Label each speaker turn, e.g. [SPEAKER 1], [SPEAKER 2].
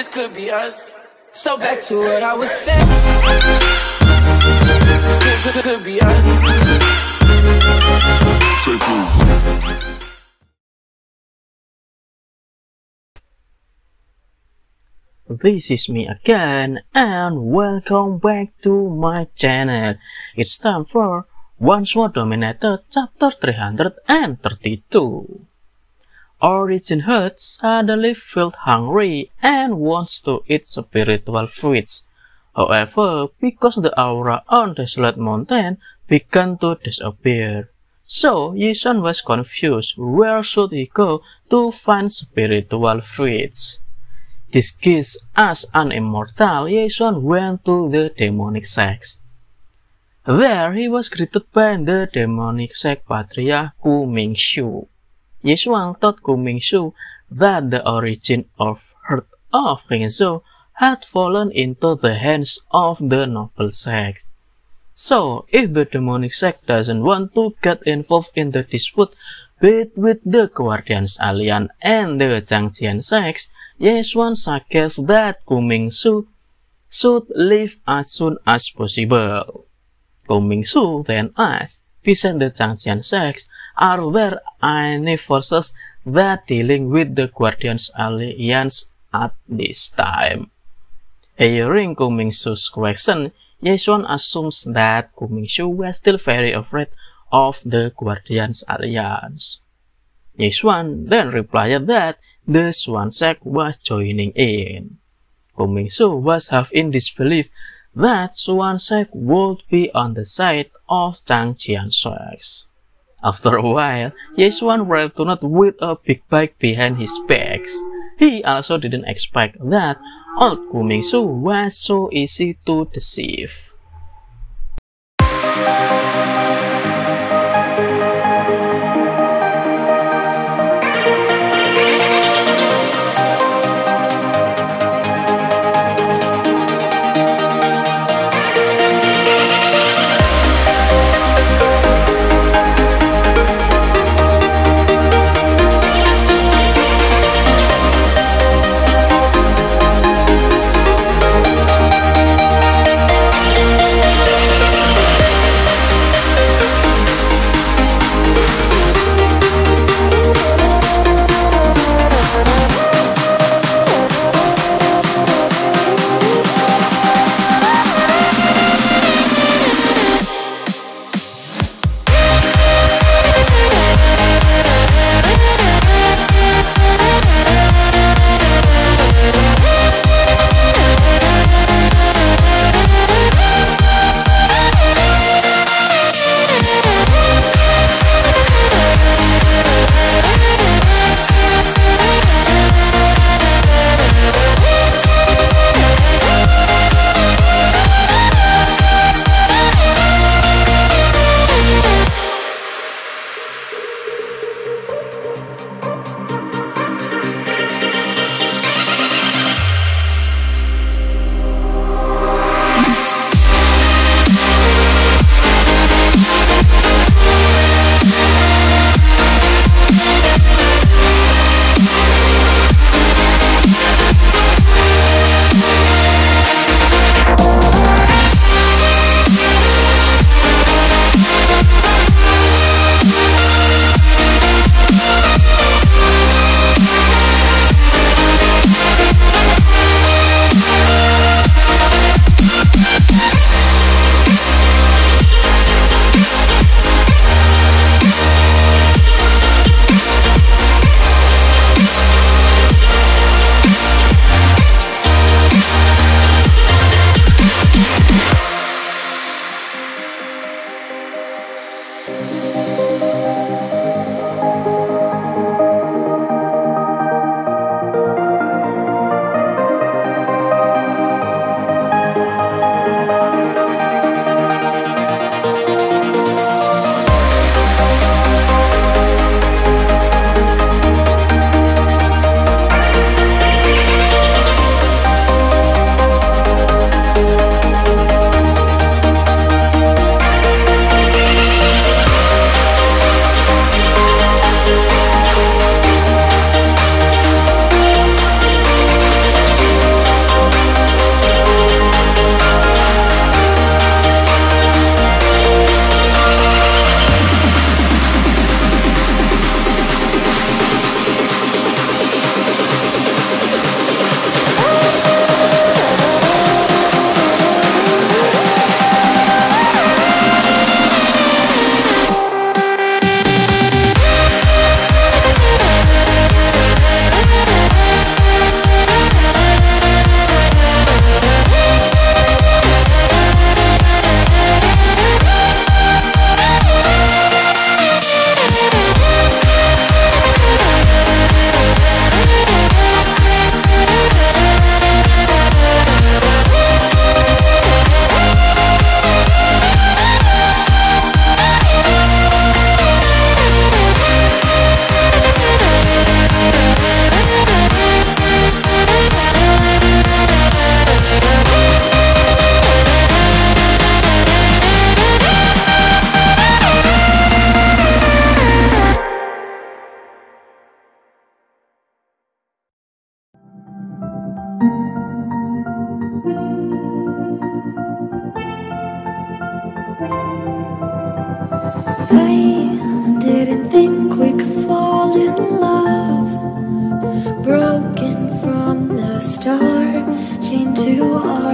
[SPEAKER 1] this could be us.
[SPEAKER 2] So back to what I was saying.
[SPEAKER 1] Could, could, could be us.
[SPEAKER 3] This is me again and welcome back to my channel. It's time for One Sword Dominated chapter 332. Origin Heart suddenly felt hungry and wants to eat spiritual fruits. However, because the aura on the Desolate Mountain began to disappear, so Ye Xuan was confused where should he go to find spiritual fruits. Disguised as an immortal, Ye Xuan went to the demonic sects. There he was greeted by the demonic sect patriarch Ku Mingxiu. Yishuang told Ku Mingxiu that the origin of Heart of Ringzhou had fallen into the hands of the noble sect. So, if the demonic sect doesn't want to get involved in the dispute between the Guardians Alliance and the Changjian sects, Yeshuan suggests that Ku Mingxiu should leave as soon as possible. Ku Mingxiu then asked, besides the Changjian sects, are there any forces that dealing with the Guardians Alliance at this time? Hearing Ku Mingxiu's question, Yeshuan assumes that Ku Mingxiu was still very afraid of the Guardians Alliance. Yeshuan then replied that the Swan sect was joining in. Ku Mingxiu was half in disbelief that Swan sect would be on the side of Changjian sects. After a while, Ye Xuan returned with a big bag behind his back. He also didn't expect that old Ku Mingxiu was so easy to deceive.
[SPEAKER 4] Broken from the start, chained to our.